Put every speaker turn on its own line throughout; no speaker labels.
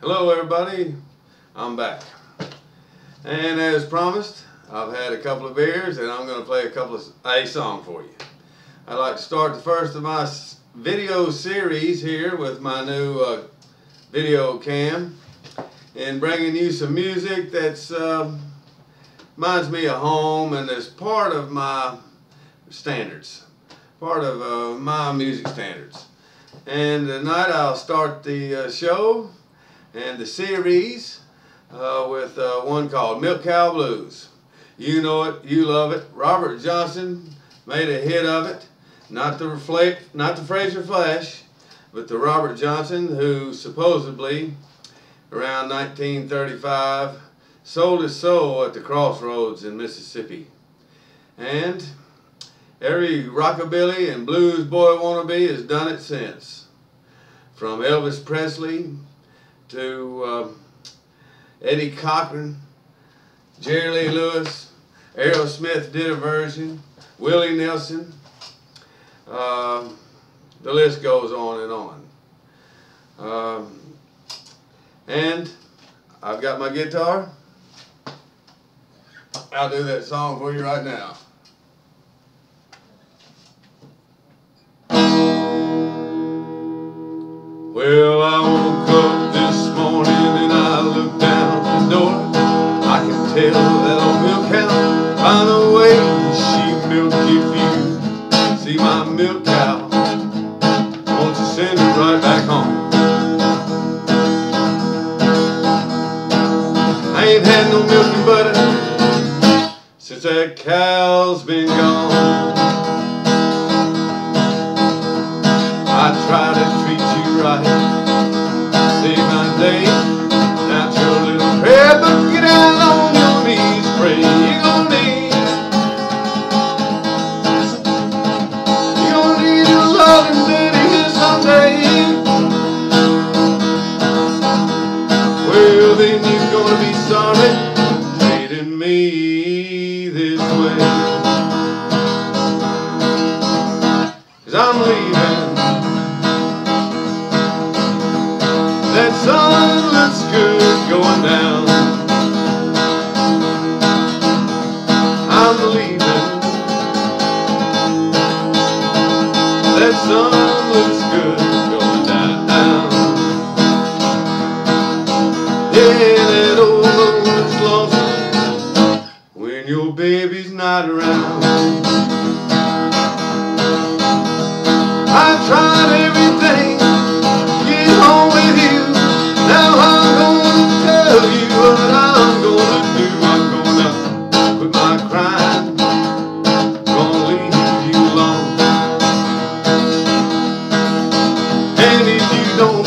Hello everybody, I'm back. And as promised, I've had a couple of beers and I'm going to play a couple of a song for you. I'd like to start the first of my video series here with my new uh, video cam and bringing you some music that's uh, reminds me of home and is part of my standards, part of uh, my music standards. And tonight I'll start the uh, show and the series uh, with uh, one called Milk Cow Blues. You know it, you love it. Robert Johnson made a hit of it. Not the, not the Fraser Flash, but the Robert Johnson who supposedly around 1935 sold his soul at the crossroads in Mississippi. And every rockabilly and blues boy wannabe has done it since. From Elvis Presley to uh, Eddie Cochran, Jerry Lee Lewis, Aerosmith did a version, Willie Nelson, uh, the list goes on and on. Um, and I've got my guitar. I'll do that song for you right now. Well, I woke Tell that old milk cow by the way she milked if you see my milk cow. Won't you send it right back home? I ain't had no milk and butter since that cow's been gone. I try this way. Cause I'm leaving. That sun looks good going down. I'm leaving. That sun looks good going down. Yeah, that old when your baby's not around. I tried everything to get home with you. Now I'm gonna tell you what I'm gonna do. I'm gonna quit my crying. Gonna leave you alone. And if you don't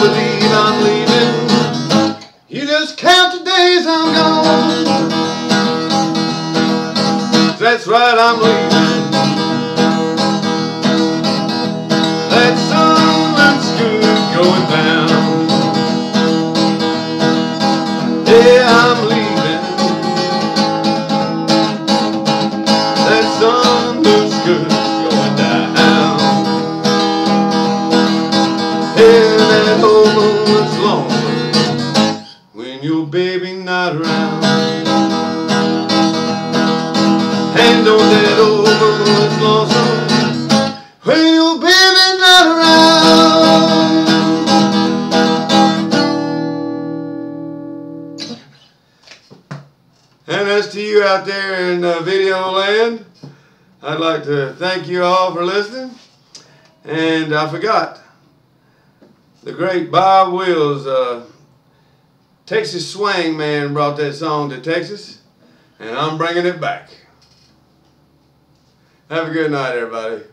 That's right, I'm leaving. That sun looks good going down. Yeah, I'm leaving. That sun looks good going down. Yeah, that moon looks lonesome when your baby not around. When your baby not around. And as to you out there in uh, video land, I'd like to thank you all for listening. And I forgot, the great Bob Wills, uh, Texas Swing Man brought that song to Texas, and I'm bringing it back. Have a good night, everybody.